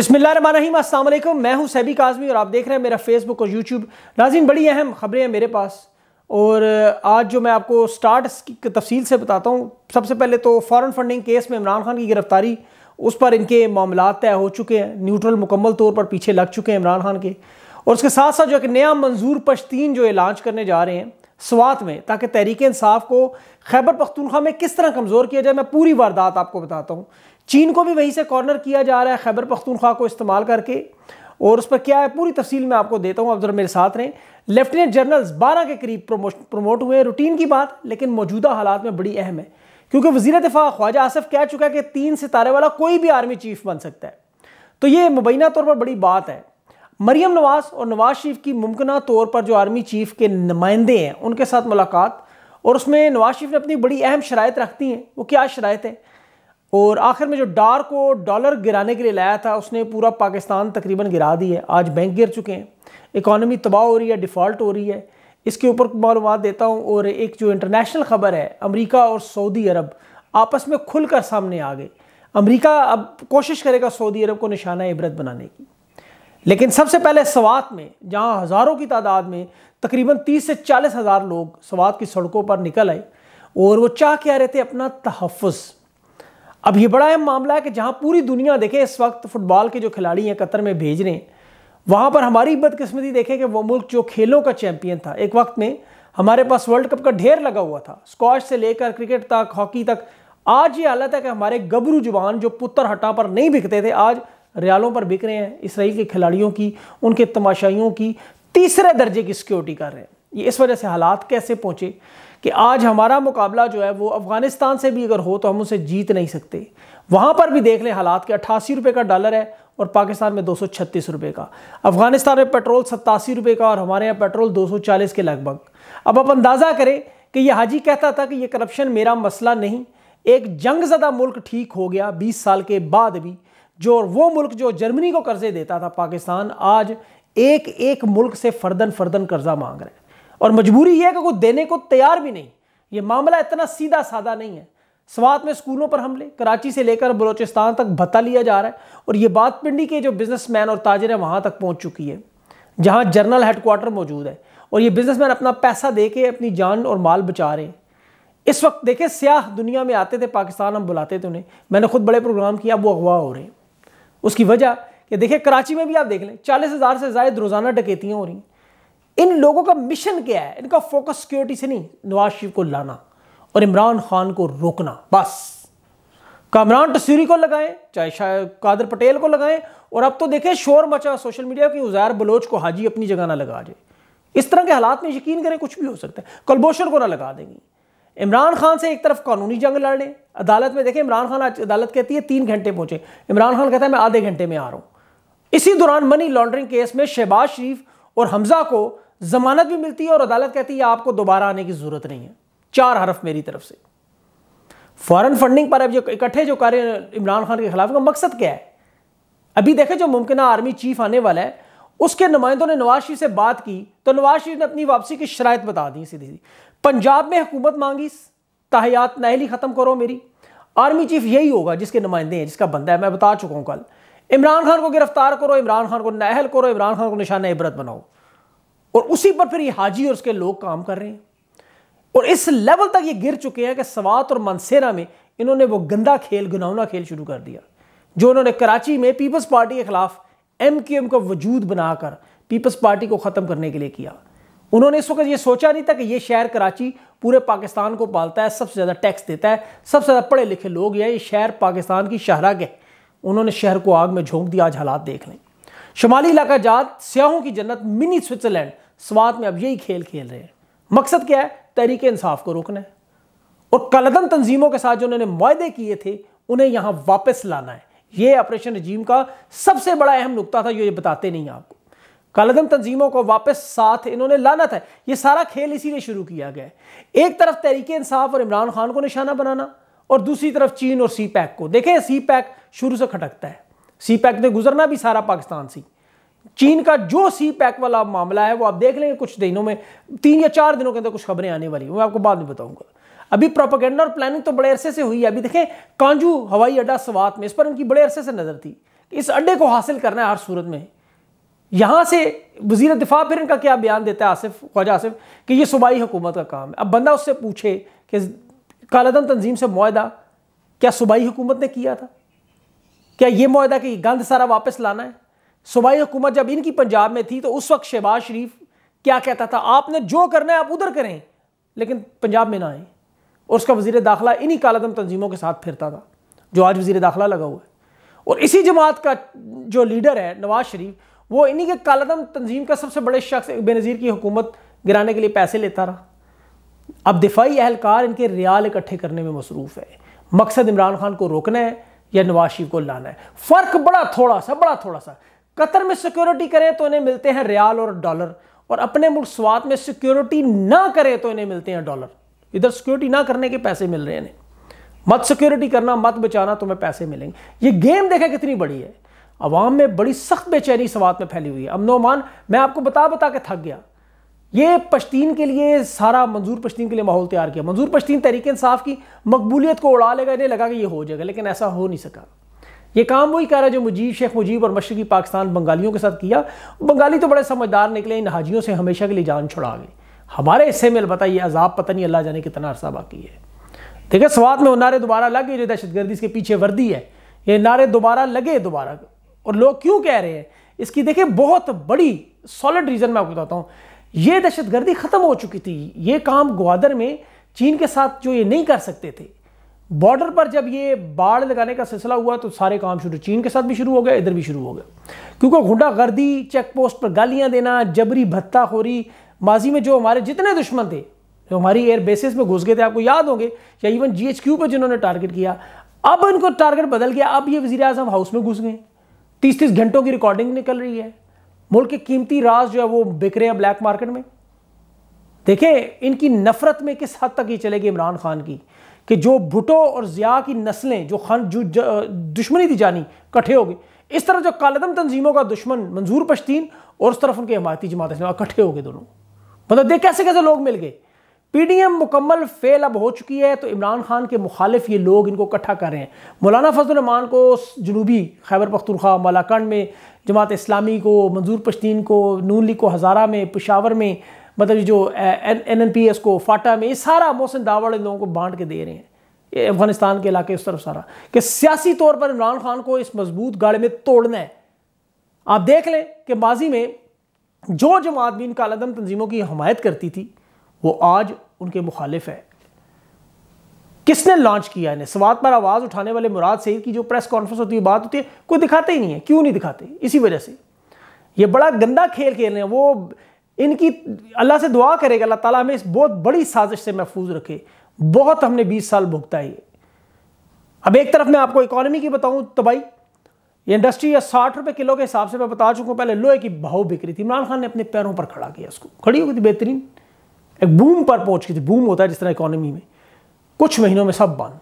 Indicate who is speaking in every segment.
Speaker 1: अस्सलाम वालेकुम मैं हूँ सैबी काजमी और आप देख रहे हैं मेरा फेसबुक और यूट्यूब नाजिन बड़ी अहम खबरें हैं मेरे पास। और आज जो मैं आपको स्टार्ट तफसील से बताता हूँ, सबसे पहले तो फॉरेन फंडिंग केस में इमरान खान की गिरफ्तारी। उस पर इनके मामला तय हो चुके हैं, न्यूट्रल मुकम्मल तौर पर पीछे लग चुके हैं इमरान खान के। और उसके साथ साथ जो एक नया मंजूर पश्तीन जो ये लॉन्च करने जा रहे हैं स्वात में, ताकि तहरीक इंसाफ को खैबर पख्तूनख्वा में किस तरह कमज़ोर किया जाए, मैं पूरी वारदात आपको बताता हूँ। चीन को भी वहीं से कॉर्नर किया जा रहा है खैबर पख्तूनख्वा को इस्तेमाल करके, और उस पर क्या है, पूरी तफसील मैं आपको देता हूँ। अब जरा मेरे साथ रहें। लेफ्टिनेंट जनरल्स बारह के करीब प्रमोट हुए रूटीन की बात, लेकिन मौजूदा हालात में बड़ी अहम है। क्योंकि वज़ीर दिफा ख्वाजा आसफ कह चुका है कि तीन सितारे वाला कोई भी आर्मी चीफ बन सकता है। तो ये मुबैना तौर पर बड़ी बात है। मरियम नवाज़ और नवाज़ शरीफ की मुमकिन तौर पर जो आर्मी चीफ के नुमाइंदे हैं, उनके साथ मुलाकात और उसमें नवाज़ शरीफ ने अपनी बड़ी अहम शराइ रखती हैं। वो क्या शराइ है? और आखिर में जो डार को डॉलर गिराने के लिए लाया था, उसने पूरा पाकिस्तान तकरीबन गिरा दी है। आज बैंक गिर चुके हैं। इकॉनमी तबाह हो रही है, डिफ़ॉल्ट हो रही है। इसके ऊपर मालूम देता हूँ और एक जो इंटरनेशनल ख़बर है, अमरीका और सऊदी अरब आपस में खुलकर सामने आ गए। अमरीका अब कोशिश करेगा सऊदी अरब को निशाना इबरत बनाने की। लेकिन सबसे पहले सवात में, जहाँ हज़ारों की तादाद में तकरीबन तीस से चालीस हज़ार लोग सवात की सड़कों पर निकल आए और वो चाह के आ रहे थे अपना तहफ़ अब ये बड़ा अहम मामला है कि जहाँ पूरी दुनिया देखे, इस वक्त फुटबॉल के जो खिलाड़ी हैं कतर में भेज रहे हैं, वहाँ पर हमारी बदकिस्मती देखें कि वो मुल्क जो खेलों का चैंपियन था, एक वक्त में हमारे पास वर्ल्ड कप का ढेर लगा हुआ था स्कॉश से लेकर क्रिकेट तक, हॉकी तक। आज ये हालत है कि हमारे गबरू जवान जो पुत्र हटा पर नहीं बिकते थे, आज रियालों पर बिक रहे हैं, इसराइल के खिलाड़ियों की, उनके तमाशाइयों की, तीसरे दर्जे की सिक्योरिटी कर रहे हैं। ये इस वजह से हालात कैसे पहुँचे कि आज हमारा मुकाबला जो है वो अफ़गानिस्तान से भी अगर हो तो हम उसे जीत नहीं सकते। वहाँ पर भी देख लें हालात के अट्ठासी रुपये का डॉलर है और पाकिस्तान में दो सौ छत्तीस रुपये का। अफ़गानिस्तान में पेट्रोल सत्तासी रुपये का और हमारे यहाँ पेट्रोल दो सौ चालीस के लगभग। अब आप अंदाज़ा करें कि यह हाजी कहता था कि यह करप्शन मेरा मसला नहीं, एक जंग ज़दा मुल्क ठीक हो गया बीस साल के बाद भी। जो वो मुल्क जो जर्मनी को कर्जे देता था, पाकिस्तान आज एक एक मुल्क से फर्दन फर्दन कर्जा मांग रहा है। और मजबूरी यह है कि वो देने को तैयार भी नहीं। ये मामला इतना सीधा साधा नहीं है। स्वात में स्कूलों पर हमले, कराची से लेकर बलोचिस्तान तक भत्ता लिया जा रहा है और ये बात पिंडी के जो बिजनेसमैन और ताजर हैं, वहाँ तक पहुँच चुकी है, जहाँ जर्नल हेडक्वार्टर मौजूद है। और ये बिजनेसमैन अपना पैसा दे के अपनी जान और माल बचा रहे हैं। इस वक्त देखे स्याह दुनिया में आते थे, पाकिस्तान हम बुलाते थे उन्हें। मैंने खुद बड़े प्रोग्राम किया वो अगवा हो रहे हैं। उसकी वजह कि देखिए, कराची में भी आप देख लें, चालीस हज़ार से ज़ायद रोज़ाना डकैतियाँ हो रही इन लोगों का मिशन क्या है? इनका फोकस सिक्योरिटी से नहीं, नवाज़ शरीफ को लाना और इमरान खान को रोकना, बस। कामरान तस्वीरी को लगाएँ, चाहे शायद कादर पटेल को लगाएँ, और अब तो देखें, शोर मचा सोशल मीडिया की, उजैर बलोच को हाजी अपनी जगह ना लगा जाए इस तरह के हालात में यकीन करें, कुछ भी हो सकता है। कलभूषण को ना लगा देंगी। इमरान खान से एक तरफ़ कानूनी जंग लड़ लें। अदालत में देखें, इमरान खान आज अदालत कहती है तीन घंटे पहुँचे। इमरान खान कहता है, मैं आधे घंटे में आ रहा हूँ। इसी दौरान मनी लॉन्ड्रिंग केस में शहबाज शरीफ और हमजा को जमानत भी मिलती है और अदालत कहती है, आपको दोबारा आने की ज़रूरत नहीं है। चार हरफ मेरी तरफ़ से। फॉरेन फंडिंग पर अब जो इकट्ठे जो कार्य इमरान खान के खिलाफ का मकसद क्या है? अभी देखें, जो मुमकिन आर्मी चीफ आने वाला है उसके नुमाइंदों ने नवाज़ शरीफ से बात की तो नवाज़ शरीफ ने अपनी वापसी की शराइ बता दी सीधी सी। पंजाब में हुकूमत मांगी ताहियात नहली ख़त्म करो मेरी। आर्मी चीफ यही होगा जिसके नुमाइंदे हैं, जिसका बंदा है, मैं बता चुका हूँ कल। इमरान खान को गिरफ़्तार करो, इमरान खान को नहल करो, इमरान खान को निशाना इबरत बनाओ। और उसी पर फिर ये हाजी और उसके लोग काम कर रहे हैं। और इस लेवल तक ये गिर चुके हैं कि सवात और मनसेरा में इन्होंने वो गंदा खेल गुनावना खेल शुरू कर दिया, जो उन्होंने कराची में पीपल्स पार्टी के खिलाफ एम क्यू एम का वजूद बनाकर पीपल्स पार्टी को ख़त्म करने के लिए किया। उन्होंने इस वक्त ये सोचा नहीं था कि ये शहर कराची पूरे पाकिस्तान को पालता है, सबसे ज़्यादा टैक्स देता है, सबसे ज़्यादा पढ़े लिखे लोग या ये शहर पाकिस्तान की शहरग है। उन्होंने शहर को आग में झोंक दिया, आज हालात देख लें। शुमाली इलाका जात, सियाहों की जन्नत, मिनी स्विट्जरलैंड, स्वाद में अब यही खेल खेल रहे हैं। मकसद क्या है? तहरीक इंसाफ को रोकना है। और कलदम तंजीमों के साथ जो उन्होंने माहे किए थे, उन्हें यहाँ वापस लाना है। यह ऑपरेशन रजीम का सबसे बड़ा अहम नुकता था जो ये बताते नहीं आपको कलदम तंजीमों को वापस साथ इन्होंने लाना था। ये सारा खेल इसीलिए शुरू किया गया एक तरफ़ तहरीक इंसाफ और इमरान खान को निशाना बनाना और दूसरी तरफ़ चीन और सी पैक को। देखें सी पैक शुरू से खटकता है। सी पैक ने गुजरना भी सारा पाकिस्तान से। चीन का जो सी पैक वाला मामला है, वो आप देख लेंगे कुछ दिनों में, तीन या चार दिनों के अंदर कुछ खबरें आने वाली मैं आपको बाद में बताऊँगा। अभी प्रोपोगेंडा और प्लानिंग तो बड़े अरसे से हुई है। अभी देखें, कांजू हवाई अड्डा सवात में, इस पर उनकी बड़े अरसे से नज़र थी। इस अड्डे को हासिल करना है हर सूरत में। यहाँ से वज़ीर दिफा फिर इनका क्या बयान देता है आसिफ, ख्वाजा आसिफ, कि ये सूबाई हुकूमत का काम है। अब बंदा उससे पूछे कि कालदम तंजीम से मुआदा क्या सूबाई हुकूमत ने किया था? क्या ये मुआदा कि गंद सारा वापस लाना है? सूबाई हुकूमत जब इनकी पंजाब में थी तो उस वक्त शहबाज शरीफ क्या कहता था? आपने जो करना है, आप उधर करें, लेकिन पंजाब में ना आए। और उसका वज़ीर दाखिला इन्हीं कालादम तंजीमों के साथ फिरता था, जो आज वज़ीर दाखिला लगा हुआ है। और इसी जमात का जो लीडर है, नवाज़ शरीफ, वो इन्हीं के कालादम तंजीम का सबसे बड़े शख्स बेनज़ीर की हुकूमत गिराने के लिए पैसे लेता रहा। अब दिफाई अहलकार इनके रियाल इकट्ठे करने में मसरूफ़ है। मकसद इमरान खान को रोकना है या नवाज़ शरीफ को लाना है। फ़र्क बड़ा थोड़ा सा, बड़ा थोड़ा सा। कतर में सिक्योरिटी करें तो इन्हें मिलते हैं रियाल और डॉलर, और अपने मुल्क स्वात में सिक्योरिटी ना करें तो इन्हें मिलते हैं डॉलर। इधर सिक्योरिटी ना करने के पैसे मिल रहे हैं मत सिक्योरिटी करना, मत बचाना, तुम्हें पैसे मिलेंगे। ये गेम देखा कितनी बड़ी है। अवाम में बड़ी सख्त बेचैनी सवात में फैली हुई है। अमनोमान मैं आपको बता बता के थक गया। ये पश्तीन के लिए सारा, मंजूर पश्तीन के लिए माहौल तैयार किया। मंजूर पश्तीन तहरीक इंसाफ की मकबूलियत को उड़ा लेगा, इन्हें लगा कि ये हो जाएगा, लेकिन ऐसा हो नहीं सका। ये काम वही कह रहा है जो मुजीब, शेख मुजीब और मशरकी पाकिस्तान बंगालियों के साथ किया। बंगाली तो बड़े समझदार निकले, इन हाजियों से हमेशा के लिए जान छुड़ा गई। हमारे हिस्से में अलबत्ता ये अजाब पता नहीं, अल्लाह जाने कितना अरसा बाकी है। देखिए, स्वाद में वो नारे दोबारा लग जो दहशतगर्दी इसके पीछे वर्दी है। ये नारे दोबारा लगे दोबारा, और लोग क्यों कह रहे हैं? इसकी देखिए, बहुत बड़ी सॉलिड रीज़न मैं आपको बताता हूँ। ये दहशतगर्दी ख़त्म हो चुकी थी। ये काम ग्वादर में चीन के साथ जो ये नहीं कर सकते थे। बॉर्डर पर जब ये बाढ़ लगाने का सिलसिला हुआ तो सारे काम शुरू, चीन के साथ भी शुरू हो गया इधर भी शुरू हो गया क्योंकि गुंडागर्दी चेक पोस्ट पर गालियाँ देना, जबरी भत्ता खोरी माजी में जो हमारे जितने दुश्मन थे, जो हमारी एयर बेसिस में घुस गए थे, आपको याद होंगे, या इवन जी एच क्यू पर जिन्होंने टारगेट किया, अब इनको टारगेट बदल गया, अब ये वजी अजम हाउस में घुस गए। तीस तीस घंटों की रिकॉर्डिंग निकल रही है। मुल्क के कीमती राज जो है वो बिक रहे हैं ब्लैक मार्केट में। देखें, इनकी नफरत में किस हद तक ये चलेगी इमरान खान की? कि जो भुटो और जिया की नस्लें, जो खान, जो दुश्मनी थी जानी, इकट्ठे हो गए। इस तरह जो कालदम तंजीमों का दुश्मन मंजूर पश्तीन और उस तरफ़ उनके हमायती जमात इकट्ठे हो गए दोनों। मतलब देख कैसे कैसे लोग मिल गए। पीडीएम मुकम्मल फेल अब हो चुकी है तो इमरान खान के मुखालिफ ये लोग इनको इकट्ठा कर रहे हैं। मौलाना फजलरहमान को जनूबी खैबर पख्तूनख्वा मलाकंड में, जमात इस्लामी को, मंजूर पश्तीन को, नून लीग को हज़ारा में, पिशावर में मतलब जो एन एन पी एस को, फाटा में, ये सारा मोहसिन दावड़ इन लोगों को बांट के दे रहे हैं। ये अफ़गानिस्तान के इलाके उस तरफ़ सारा। कि सियासी तौर पर इमरान खान को इस मज़बूत गाड़े में तोड़ना है। आप देख लें कि माजी में जो जमात भी इन कालादम तंजीमों की हमायत करती थी, वो आज उनके मुखालिफ है। किसने लॉन्च किया इन्हें? स्वाद पर आवाज़ उठाने वाले मुराद सईद की जो प्रेस कॉन्फ्रेंस होती है, बात होती है, कोई दिखाते ही नहीं है। क्यों नहीं दिखाते? इसी वजह से। ये बड़ा गंदा खेल खेल रहे हैं। वो इनकी अल्लाह से दुआ करेगा अल्लाह ताला हमें इस बहुत बड़ी साजिश से महफूज रखे। बहुत हमने 20 साल भुगता है। अब एक तरफ़ मैं आपको इकोनॉमी की बताऊँ, तबाही। ये इंडस्ट्री या साठ रुपए किलो के हिसाब से मैं बता चुका हूँ, पहले लोहे की भाव बिक्री थी। इमरान खान ने अपने पैरों पर खड़ा किया उसको खड़ी हो गई थी बेहतरीन। एक बूम पर पहुँच गई थी। बूम होता है जिस तरह इकोनॉमी में। कुछ महीनों में सब बंद।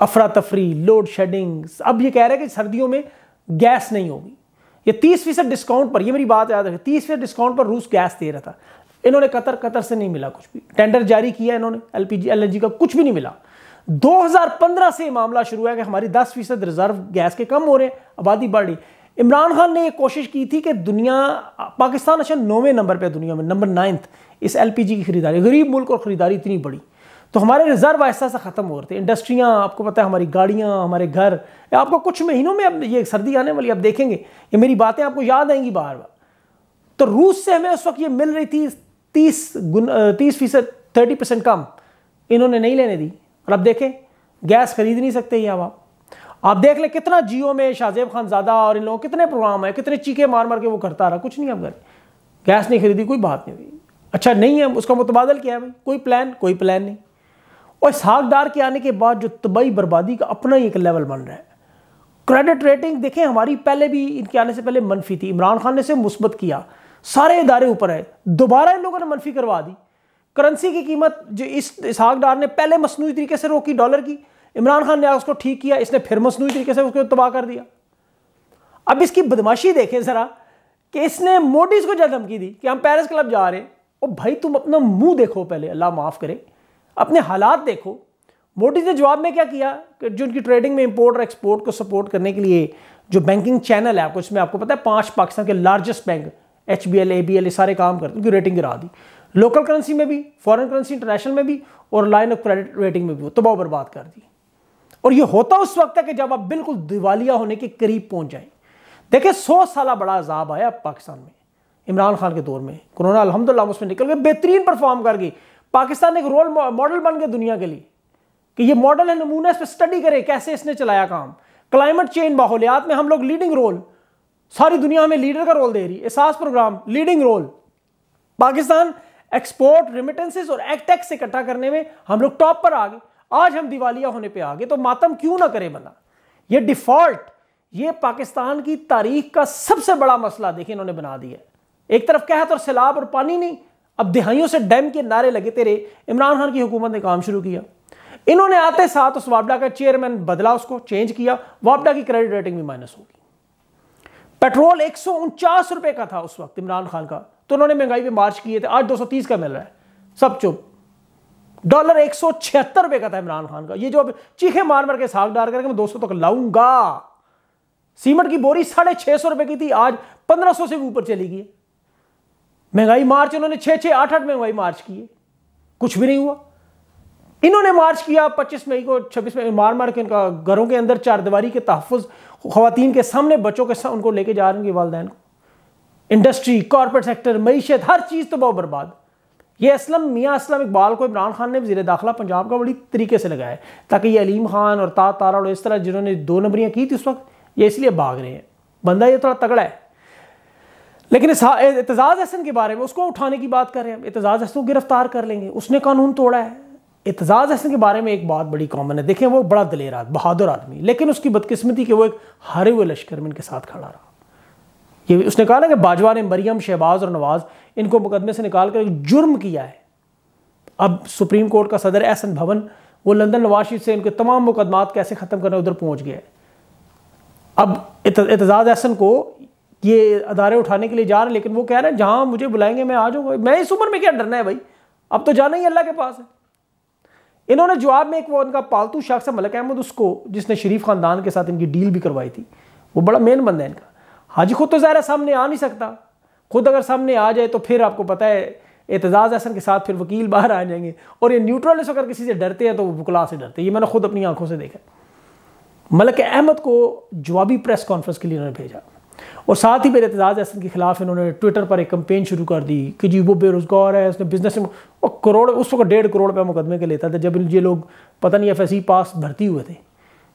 Speaker 1: अफरा तफरी लोड शेडिंग अब ये कह रहे हैं कि सर्दियों में गैस नहीं होगी। ये तीस फ़ीसद डिस्काउंट पर, ये मेरी बात याद रखें तीस फ़ीसद डिस्काउंट पर रूस गैस दे रहा था। इन्होंने कतर कतर से नहीं मिला कुछ भी। टेंडर जारी किया इन्होंने, एलपीजी, एलएनजी का कुछ भी नहीं मिला। 2015 से मामला शुरू है कि हमारी 10 फ़ीसद रिज़र्व गैस के कम हो रहे हैं, आबादी बढ़ रही इमरान खान ने एक कोशिश की थी कि दुनिया, पाकिस्तान अच्छा नौवें नंबर पे दुनिया में, नंबर नाइन्थ इस एलपीजी की खरीदारी, गरीब मुल्क और ख़रीदारी इतनी बड़ी। तो हमारे रिज़र्व ऐसा सा ख़त्म हो रहे थे, इंडस्ट्रियाँ, आपको पता है हमारी गाड़ियाँ, हमारे घर, आपको कुछ महीनों में अब ये सर्दी आने वाली अब देखेंगे, ये मेरी बातें आपको याद आएँगी बार बार तो रूस से हमें उस वक्त ये मिल रही थी तीस तीस फ़ीसद, थर्टी परसेंट कम, इन्होंने नहीं लेने दी। और अब देखें, गैस खरीद नहीं सकते ही अब आप। आप देख लें कितना जियो में शाहजेब खान ज़्यादा और इन लोगों, कितने प्रोग्राम है, कितने चीखे मार मार के वो करता रहा, कुछ नहीं अब घर। गैस नहीं खरीदी, कोई बात नहीं हुई। अच्छा नहीं है, उसका मुतबादल क्या है भाई? कोई प्लान कोई प्लान नहीं। और सागदार के आने के बाद जो तबाही बर्बादी का अपना ही एक लेवल बन रहा है। क्रेडिट रेटिंग देखें, हमारी पहले भी, इनके आने से पहले मनफी थी। इमरान खान ने से मुस्बत किया। सारे इदारे ऊपर है दोबारा इन लोगों ने मनफी करवा दी। करेंसी की कीमत जो इस इसहाक डार ने पहले मसनू तरीके से रोकी, डॉलर की। इमरान खान ने उसको ठीक किया, इसने फिर मसनू तरीके से उसको तबाह कर दिया। अब इसकी बदमाशी देखें ज़रा कि इसने मोडीज को जब धमकी दी कि हम पेरिस क्लब जा रहे हैं। ओ भाई, तुम अपना मुँह देखो पहले, अल्लाह माफ़ करे। अपने हालात देखो। मोदी ने जवाब में क्या किया कि जो उनकी ट्रेडिंग में इंपोर्ट और एक्सपोर्ट को सपोर्ट करने के लिए जो बैंकिंग चैनल है, आपको इसमें आपको पता है, पाँच पाकिस्तान के largest bank H B L A B L ये सारे काम करते उनकी रेटिंग गिरा दी। लोकल करेंसी में भी फॉरेन करेंसी इंटरनेशनल में भी और लाइन ऑफ़ क्रेडिट रेटिंग में भी तबाह बर्बाद कर दी। और ये होता उस वक्त है कि जब आप बिल्कुल दिवालिया होने के करीब पहुँच जाए। देखिए, सौ साल बड़ा अजाब आया पाकिस्तान में, इमरान खान के दौर में। कोरोना अलहमदिल्ला उसमें निकल गए बेहतरीन परफॉर्म कर गई। पाकिस्तान एक रोल मॉडल बन गया दुनिया के लिए, कि ये मॉडल है, नमूना इस पर स्टडी करे, कैसे इसने चलाया काम। क्लाइमेट चेंज माहौलियात में हम लोग लीडिंग रोल सारी दुनिया में लीडर का रोल दे रही Ehsaas program leading role Pakistan export remittances और एक्टैक्स इकट्ठा करने में हम लोग टॉप पर आ गए। आज हम दिवालिया होने पे आ गए तो मातम क्यों ना करें बना ये डिफ़ॉल्ट ये पाकिस्तान की तारीख का सबसे बड़ा मसला देखिए इन्होंने बना दिया एक तरफ़ कहत और सैलाब और पानी नहीं, अब दिहाइयों से डैम के नारे लगे तेरे। इमरान खान की हुकूमत ने काम शुरू किया। इन्होंने आते साथ उस वापडा का चेयरमैन बदला उसको चेंज किया, वापडा की क्रेडिट रेटिंग भी माइनस होगी। पेट्रोल एक सौ उनचास रुपए का था उस वक्त इमरान खान का। तो उन्होंने महँगाई पे मार्च किए थे, आज 230 का मिल रहा है। सब चुप। डॉलर एक सौ छिहत्तर रुपए का था इमरान खान का। ये जो अब चीखे मार मार के साग डाल करके मैं 200 तक लाऊँगा। सीमेंट की बोरी साढ़े छह सौ रुपए की थी, आज पंद्रह सौ से भी ऊपर चली गई महँगाई मार्च, उन्होंने छह छह आठ आठ महँगाई मार्च की कुछ भी नहीं हुआ। इन्होंने मार्च किया 25 मई को 26 मई मार मार के उनका घरों के अंदर चार दीवारी के तहफ़ खातन के सामने बच्चों के साथ उनको लेके जा रहे हैं उनके वालदेन को। इंडस्ट्री कॉरपोरेट सेक्टर मीशत, हर चीज़ तो बहुत बर्बाद। ये असलम, मियाँ असलम इकबाल को इमरान खान ने वजी दाखिला पंजाब का बड़ी तरीके से लगाया ताकि ये अलीम खान और ता तारा और इस तरह जिन्होंने दो नंबरियाँ की थी उस वक्त, ये इसलिए भाग रहे हैं। बंदा ये थोड़ा तगड़ा है। लेकिन एतजाज़ हसन के बारे में, उसको उठाने की बात कर रहे हैं। एतजाज़ हसन को गिरफ़्तार कर लेंगे, उसने कानून तोड़ा है। एतजाज़ हसन के बारे में एक बात बड़ी कॉमन है, देखें वो बड़ा दलेर बहादुर आदमी, लेकिन उसकी बदकिस्मती के वो एक हारे हुए लश्कर में इनके साथ खड़ा रहा। ये उसने कहा ना कि बाजवा ने मरियम, शहबाज और नवाज़ इनको मुकदमे से निकाल कर जुर्म किया है। अब सुप्रीम कोर्ट का सदर एहसन भवन, वो लंदन नवाज़ शरीफ से इनके तमाम मुकदमात कैसे ख़त्म करने उधर पहुँच गया है। अब एतजाज़ एहसन को ये अदारे उठाने के लिए जा रहे हैं, लेकिन वो कह रहे हैं, जहाँ मुझे बुलाएँगे, मैं आ जाऊँगा। मैं इस उम्र में क्या डरना है भाई? अब तो जाना ही अल्लाह के पास है। इन्होंने जवाब में एक वो उनका पालतू शख्स है, मलक अहमद, उसको, जिसने शरीफ खानदान के साथ इनकी डील भी करवाई थी। वो बड़ा मेन बंदा है इनका। हाजी, खुद तो ज़ाहिर सामने आ नहीं सकता। खुद अगर सामने आ जाए तो फिर आपको पता है, एतजाज़ अहसन के साथ फिर वकील बाहर आ जाएँगे। और ये न्यूट्रलिस्ट अगर किसी से डरते हैं तो वो बुकला से डरते हैं। ये मैंने खुद अपनी आँखों से देखा मलक अहमद को जवाबी प्रेस कॉन्फ्रेंस के लिए उन्होंने भेजा। और साथ ही मेरे एतजाज़ अहसन के खिलाफ इन्होंने ट्विटर पर एक कंपेन शुरू कर दी कि जी, वो बेरोज़गार है, उसने बिज़नेस और करोड़ उस वक्त डेढ़ करोड़ रुपये मुकदमे के लेता था जब ये लोग पता नहीं एफ़ पास भर्ती हुए थे।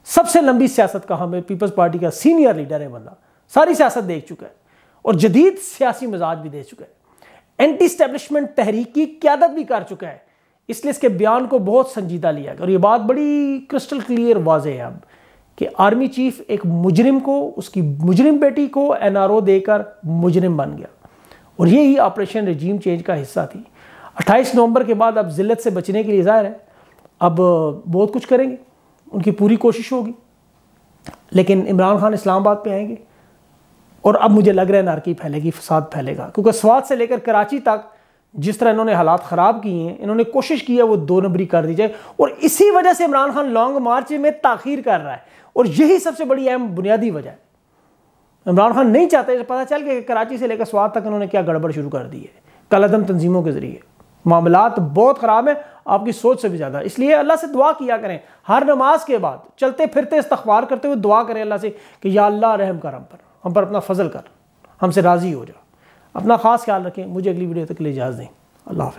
Speaker 1: सबसे लंबी सियासत का हमें पीपल्स पार्टी का सीनियर लीडर है बंदा। सारी सियासत देख चुका है और जदीद सियासी मिजाज भी दे चुका है। एंटी स्टैब्लिशमेंट तहरीक की क्यादत भी कर चुका है। इसलिए इसके बयान को बहुत संजीदा लिया गया। और ये बात बड़ी क्रिस्टल क्लियर वाज है अब कि आर्मी चीफ एक मुजरिम को, उसकी मुजरिम बेटी को एनआरओ देकर मुजरिम बन गया। और ये ही ऑपरेशन रजीम चेंज का हिस्सा थी। 28 नवंबर के बाद अब जिल्लत से बचने के लिए ज़ाहिर है। अब बहुत कुछ करेंगे। उनकी पूरी कोशिश होगी। लेकिन इमरान खान इस्लामाबाद पे आएँगे। और अब मुझे लग रहा है नारकी फैलेगी, फसाद फैलेगा। क्योंकि स्वाद से लेकर कराची तक जिस तरह इन्होंने हालात ख़राब किए हैं, इन्होंने कोशिश की है वो दो नंबरी कर दी जाए। और इसी वजह से इमरान खान लॉन्ग मार्च में ताखीर कर रहा है। और यही सबसे बड़ी अहम बुनियादी वजह है। इमरान खान नहीं चाहते पता चल गया कि कराची से लेकर स्वाद तक इन्होंने क्या गड़बड़ शुरू कर दी है, कलदम तंजीमों के ज़रिए। मामला बहुत ख़राब है, आपकी सोच से भी ज़्यादा। इसलिए अल्लाह से दुआ किया करें। हर नमाज़ के बाद चलते फिरते इस्तबार करते हुए दुआ करें अल्लाह से कि या अल्लाह रहम कर हम पर। हम पर अपना फजल कर। हमसे राज़ी हो जा। अपना ख़ास ख्याल रखें। मुझे अगली वीडियो तक के लिए इजाज़ दें। अल्लाह हाफ़